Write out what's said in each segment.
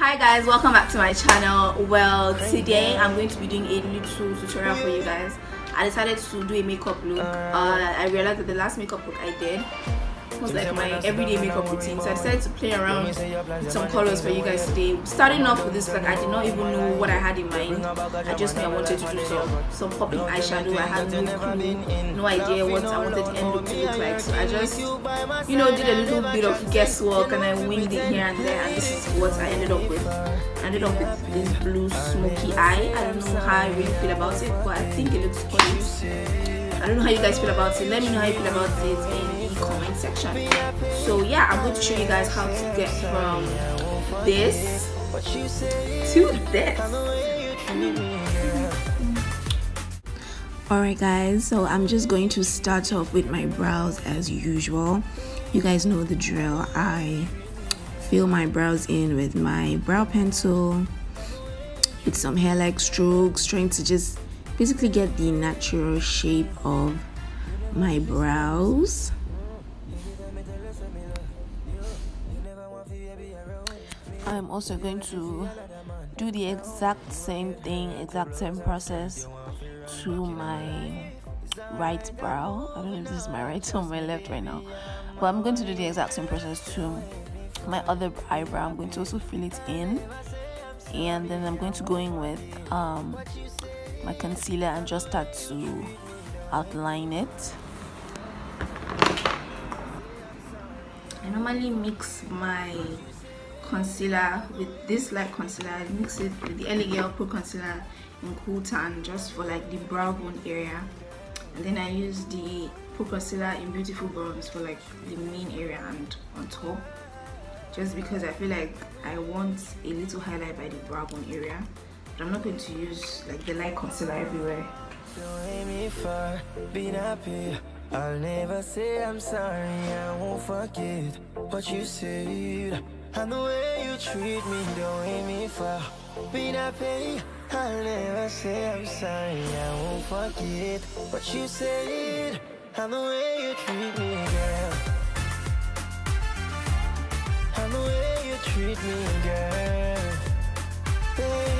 hi guys welcome back to my channel. Well today i'm going to be doing a little tutorial for you guys. I decided to do a makeup look. Uh, i realized that the last makeup look i did was like my everyday makeup routine. So I decided to play around with some colors for you guys today. Starting off with this like I did not even know what I had in mind. I just knew I wanted to do some some popping eyeshadow. I had no clue no idea what I wanted the end look to look like. So I just you know did a little bit of guesswork and I winged it here and there. And this is what I ended up with. I ended up with this blue smoky eye. I don't know how I really feel about it but I think it looks cute I don't know how you guys feel about it. Let me know how you feel about it in the comment section. So yeah i'm going to show you guys how to get from this to this. Alright guys so i'm just going to start off with my brows as usual. You guys know the drill. I fill my brows in with my brow pencil with some hair like strokes trying to just basically get the natural shape of my brows. I'm also going to do the exact same thing exact same process to my right brow. I don't know if this is my right or my left right now but I'm going to do the exact same process to my other eyebrow I'm going to also fill it in and then I'm going to go in with um, my concealer and just start to outline it. I normally mix my concealer with this light concealer. I mix it with the LA Girl Pro Concealer in Cool Tan just for like the brow bone area. And then I use the Pro Concealer in Beautiful Bronze for like the main area and on top. Just because I feel like I want a little highlight by the brow bone area I'm not going to use like the light concealer everywhere. I'll never say I'm sorry, I won't forget what you said. And the way you treat me, don't hate me for being happy. I'll never say I'm sorry, I won't forget what you said. And the way you treat me, girl. And the way you treat me, girl. Baby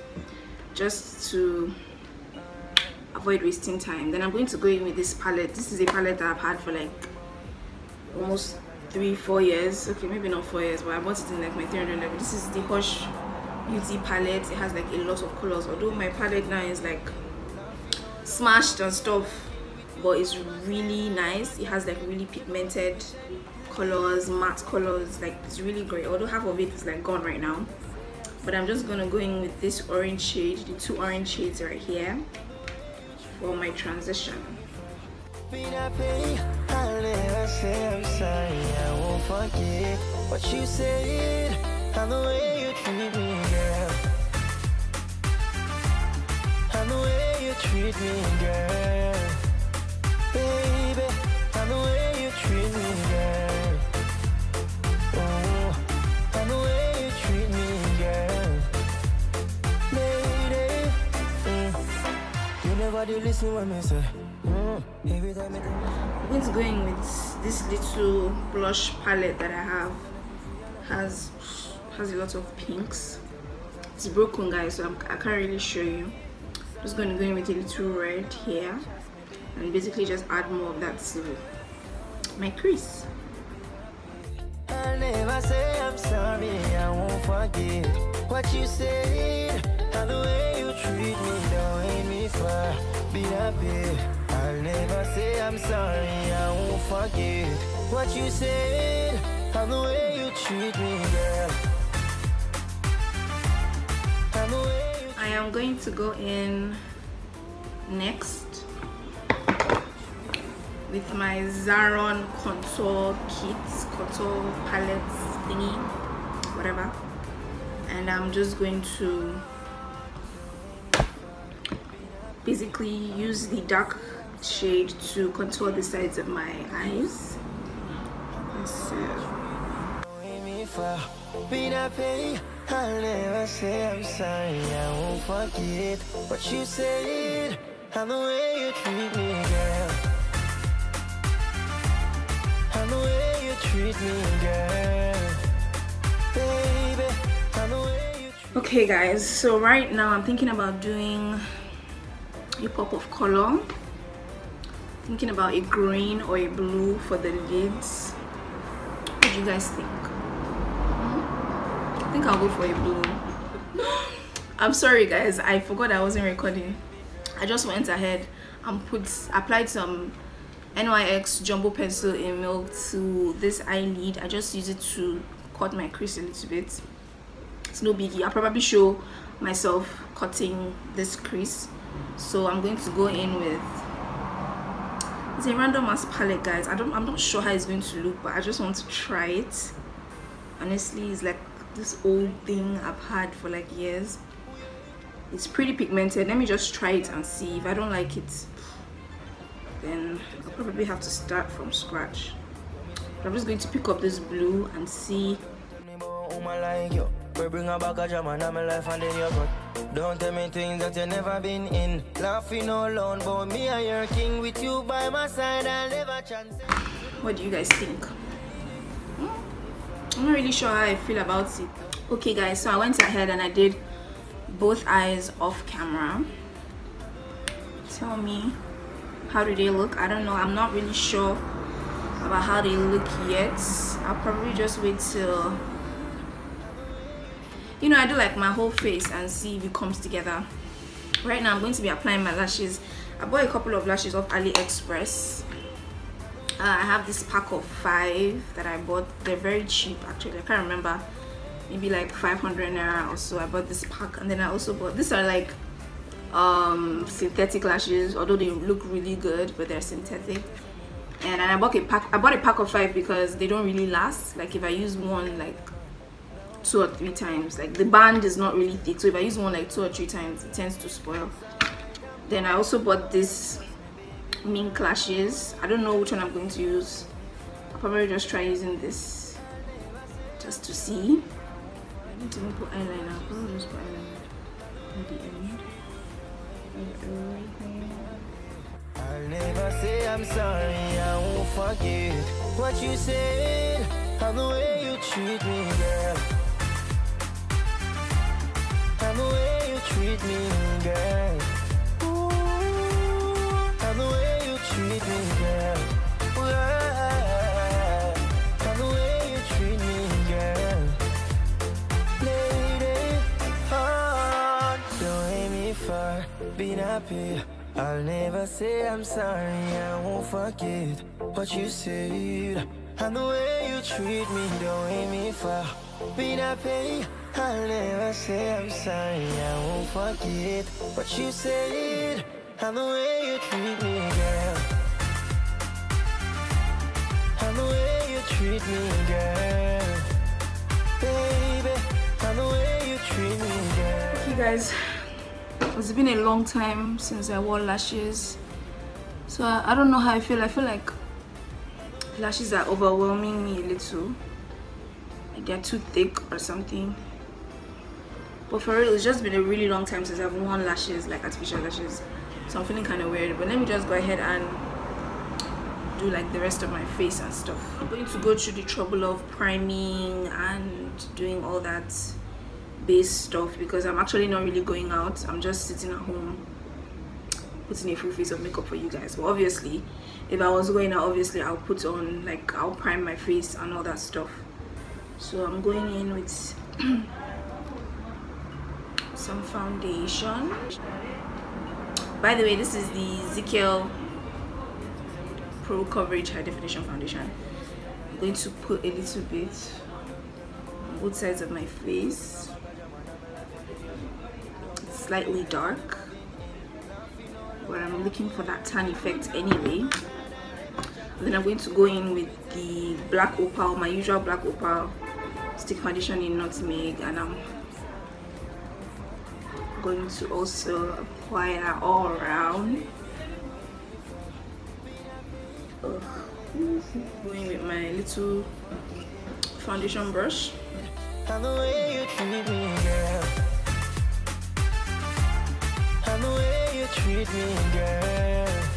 just to uh, avoid wasting time. Then i'm going to go in with this palette. This is a palette that i've had for like almost three four years. Okay maybe not four years but i bought it in like my 300 level. This is the hush beauty palette. It has like a lot of colors. Although my palette now is like smashed and stuff but it's really nice. It has like really pigmented colors matte colors. Like it's really great. Although half of it is like gone right now but I'm just gonna go in with this orange shade the two orange shades right here for my transition. Treat me girl the way I'm going to go in with this little blush palette that I have? Has has a lot of pinks. It's broken guys so I'm, I can not really show you. I'm just going to go in with a little red here and basically just add more of that to my crease. Never say I'm sorry, I won't forget what you happy I'll never say I'm sorry, I won't forget what you said And the way you treat me, girl I am going to go in next with my Zaron contour kit, contour palette thingy, whatever. and I'm just going to basically use the dark shade to contour the sides of my eyes so I'll never say I'm sorry, I won't forget what you said and the way you treat me, girl. And the way you treat me, girl. Baby, and the way you treat Okay guys, so right now I'm thinking about doing a pop of color. Thinking about a green or a blue for the lids. What do you guys think? I think I'll go for a blue. I'm sorry guys, I forgot I wasn't recording. I just went ahead and put applied some NYX jumbo pencil in milk to this eyelid. I just use it to cut my crease a little bit. It's no biggie. I'll probably show myself cutting this crease. So I'm going to go in with it's a random ass palette guys. I don't I'm not sure how it's going to look, but I just want to try it. Honestly, it's like this old thing I've had for like years. It's pretty pigmented. Let me just try it and see. If i don't like it then i'll probably have to start from scratch. But i'm just going to pick up this blue and see bring a back a jam and my life and then you Don't tell me things that you never been in. Laughing alone, but me and your king with you by my side. I'll never chance. What do you guys think? Hmm? I'm not really sure how I feel about it. Okay guys, so I went ahead and I did both eyes off camera tell me how do they look i don't know i'm not really sure about how they look yet i'll probably just wait till you know i do like my whole face and see if it comes together. Right now i'm going to be applying my lashes. I bought a couple of lashes off aliexpress. Uh, i have this pack of five that i bought. They're very cheap actually. I can't remember. Maybe like 500 naira or so. I bought this pack. And then i also bought these are like um synthetic lashes although they look really good but they're synthetic. And i bought a pack i bought a pack of five because they don't really last. Like if i use one like two or three times like the band is not really thick so if i use one like two or three times it tends to spoil then i also bought this mink lashes i don't know which one i'm going to use i'll probably just try using this just to see i need to put eyeliner. I'll just put eyeliner at the end. I'll never say I'm sorry, I won't forget what you said and the way you treat me, girl. Way you treat me, girl. Ooh, and the way you treat me, girl. Oh, been happy I'll never say I'm sorry, I won't forget what you said And the way you treat me, don't me for being I'll never say I'm sorry, I won't forget what you said And the way you treat me, girl. And the way you treat me, girl. Baby, and the way you treat me, girl. You guys. It's been a long time since I wore lashes. So I, I don't know how I feel. I feel like lashes are overwhelming me a little like they're too thick or something. But for real it's just been a really long time since I've worn lashes like artificial lashes. So I'm feeling kind of weird. But let me just go ahead and do like the rest of my face and stuff. I'm going to go through the trouble of priming and doing all that base stuff because I'm actually not really going out. I'm just sitting at home putting a full face of makeup for you guys. But obviously if I was going out obviously I'll put on like I'll prime my face and all that stuff so I'm going in with some foundation. By the way this is the Zekiel Pro Coverage High Definition Foundation. I'm going to put a little bit on both sides of my face. Slightly dark but I'm looking for that tan effect anyway. Then I'm going to go in with the black opal my usual black opal stick foundation in nutmeg and I'm going to also apply that all around. Ugh. going with my little foundation brush? Treat me girl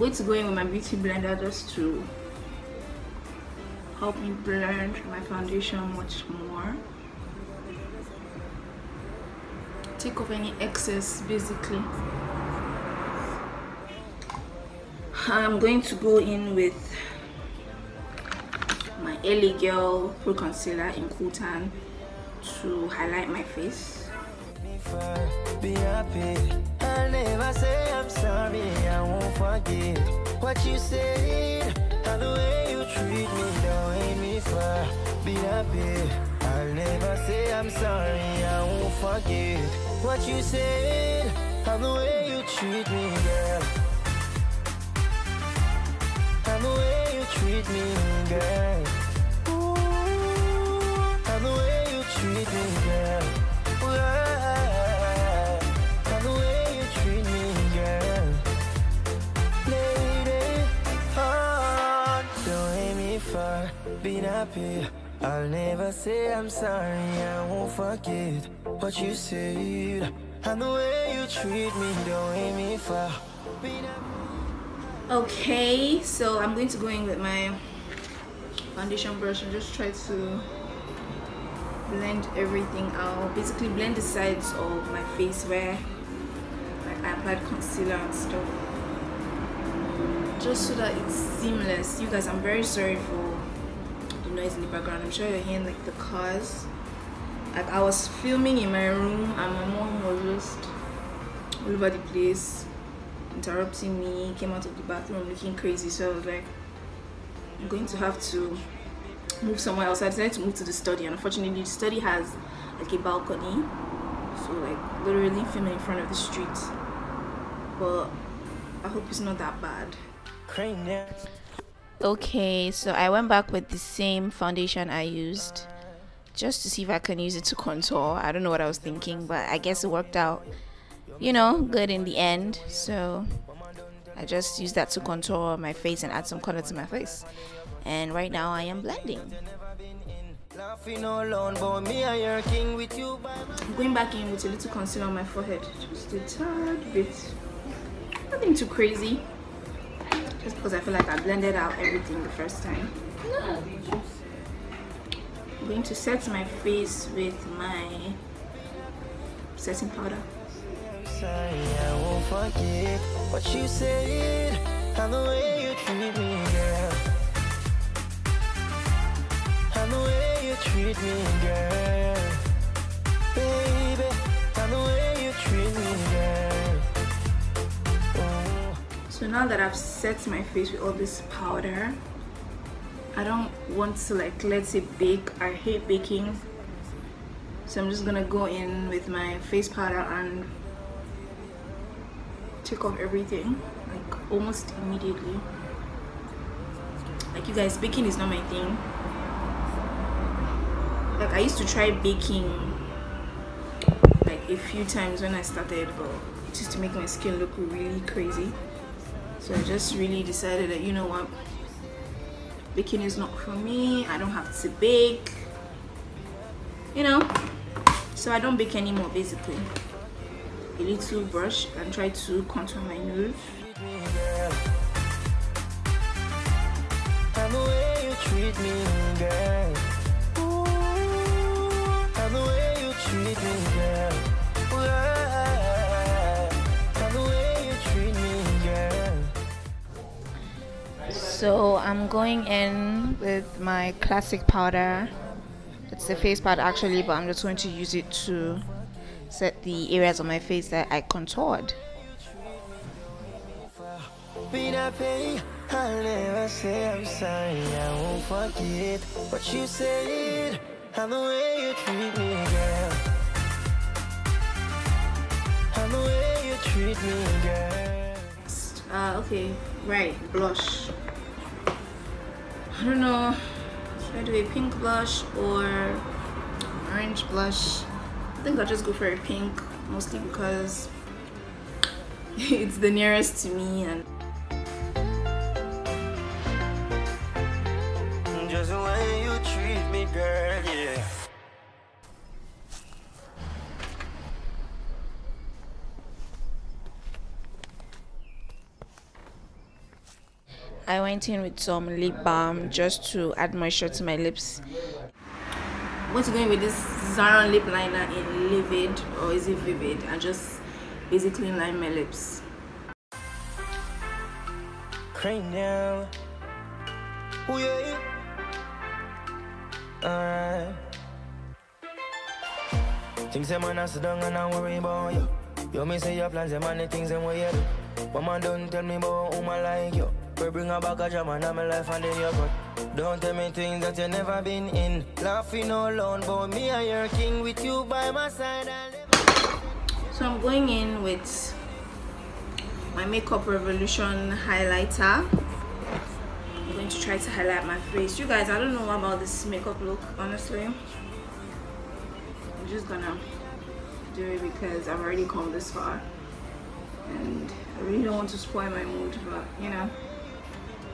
going to go in with my beauty blender just to help me blend my foundation much more. Take off any excess basically. I'm going to go in with my LA Girl Pro Concealer in Cool Tan to highlight my face be happy I'll never say I'm sorry I won't forget what you said. And the way you treat me don't hate me for be happy. I'll never say I'm sorry I won't forget what you said. And the way you treat me girl. And the way you treat me girl. Ooh, and the way you treat me girl. And being happy. I'll never say I'm sorry, I won't forget what you said. And the way you treat me, don't hate me for Okay, so I'm going to go in with my foundation brush and just try to blend everything out. Basically blend the sides of my face where like I applied concealer and stuff. Just so that it's seamless. You guys I'm very sorry for noise in the background I'm sure you're hearing like the cars like I was filming in my room and my mom was just all over the place interrupting me came out of the bathroom looking crazy so I was like I'm going to have to move somewhere else. I decided to move to the study and unfortunately the study has like a balcony. So like literally filming in front of the street. But I hope it's not that bad. Okay, so I went back with the same foundation I used just to see if I can use it to contour. I don't know what I was thinking, but I guess it worked out, you know, good in the end. So I just used that to contour my face and add some color to my face and right now I am blending. I'm going back in with a little concealer on my forehead, just a tad bit. Nothing too crazy, just because I feel like I blended out everything the first time. I'm going to set my face with my setting powder. Sorry, I won't forget what you said and the way you treat me, girl the way you treat me, girl. Baby, and the way you treat me, girl. So now that I've set my face with all this powder, I don't want to like let it bake. I hate baking. So I'm just gonna go in with my face powder and take off everything like almost immediately. Like you guys, baking is not my thing like I used to try baking like a few times when I started but used to make my skin look really crazy so I just really decided that you know what? Baking is not for me. I don't have to bake. You know? So I don't bake anymore basically. A little brush and try to contour my nose. Treat me, girl. So I'm going in with my classic powder. It's the face powder actually, but I'm just going to use it to set the areas of my face that I contoured. Uh, okay, right, blush. I don't know should I do a pink blush or orange blush? I think I'll just go for a pink mostly because it's the nearest to me and just the way you treat me girl I went in with some lip balm just to add moisture to my lips. I'm going to go in with this Zara lip liner in Livid or is it Vivid and just basically line my lips. Crane down. Ooh, yeah. Alright. Things them man sit down and I worry about you. You may say your plans, them and the things them way you do. Mama don't tell me about who I like you. We bring a back a jam and my life and then you cut. Don't tell me things that you never been in. Laughing all alone, but me and your king with you by my side. So I'm going in with my Makeup Revolution highlighter. I'm going to try to highlight my face. You guys, I don't know about this makeup look, honestly. I'm just gonna do it because I've already come this far. And I really don't want to spoil my mood, but you know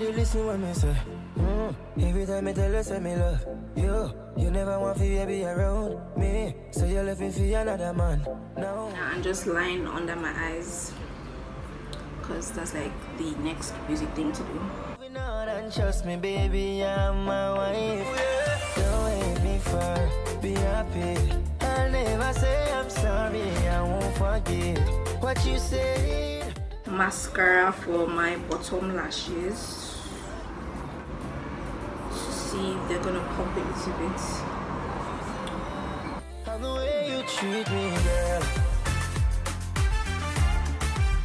you listen when me say. Mm. every time me tell you say me love you. You never want to be around me. So you left me for another man. No. I'm just lying under my eyes. Because that's like the next music thing to do. And trust me baby i'm my wife. Don't hate me for be happy. I'll never say i'm sorry i won't forget what you said. Mascara for my bottom lashes see they're gonna pop a little bit and the way you treat me girl.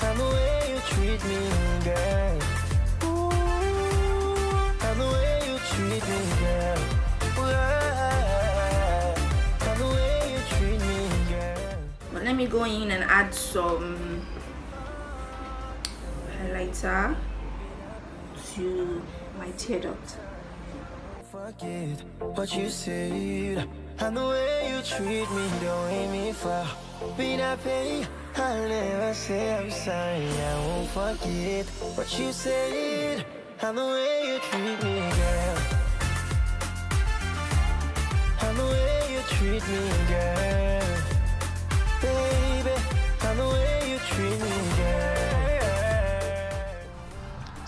And the way you treat me girl. Ooh, and the way you treat me girl. And the way you treat me girl. But let me go in and add some highlighter to my tear duct forget what you said. And the way you treat me don't hate me for being a pain I'll never say I'm sorry. I won't forget what you said. And the way you treat me girl. And the way you treat me girl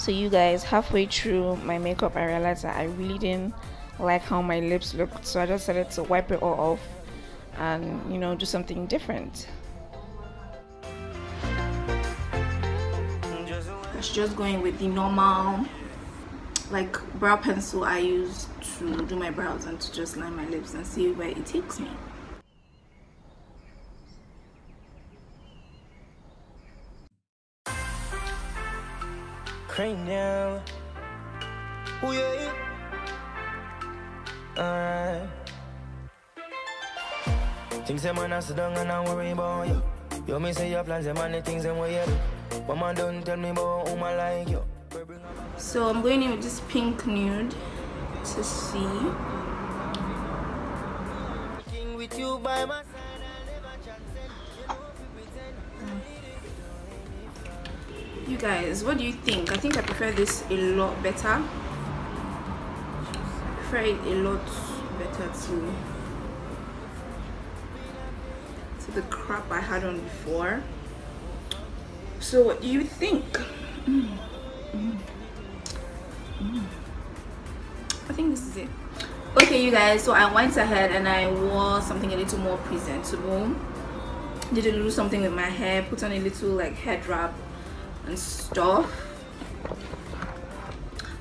so you guys halfway through my makeup i realized that i really didn't like how my lips looked. So i just decided to wipe it all off and you know do something different. I was just going with the normal like brow pencil I use to do my brows and to just line my lips and see where it takes me Ooh, yeah. Alright. Things them man sit down and I worry about you. You may say your plans, them and the things them way you do. Mama don't tell me about whom I like you. So I'm going in with this pink nude to see. Guys what do you think i think i prefer this a lot better I prefer it a lot better to to the crap i had on before so what do you think mm. Mm. Mm. i think this is it okay you guys so i went ahead and i wore something a little more presentable did a little something with my hair put on a little like head wrap and stuff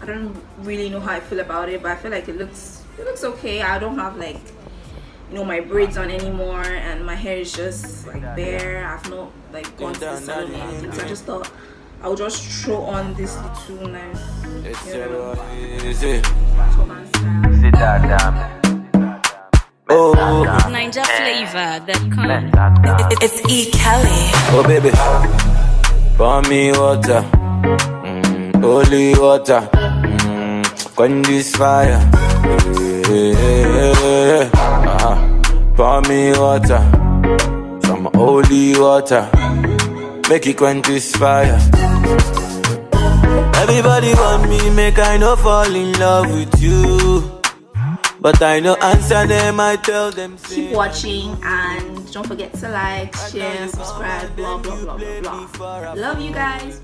I don't really know how I feel about it but I feel like it looks it looks okay I don't have like you know my braids on anymore and my hair is just like bare I've not like gone to the salon or anything so I just thought I'll just throw on this little knife. It's Yeah. easy. Turban style. Sit that down. Oh, Ninja flavor that come. Let that down. It's E. Kelly. oh baby, pour me water, mm, holy water, mm, quench this fire. Yeah, uh-huh. Pour me water, some holy water, make it quench this fire. Everybody want me, make I no fall in love with you. But I no answer them, I tell them. Keep watching and don't forget to like, share, subscribe, blah blah blah blah blah. Love you guys.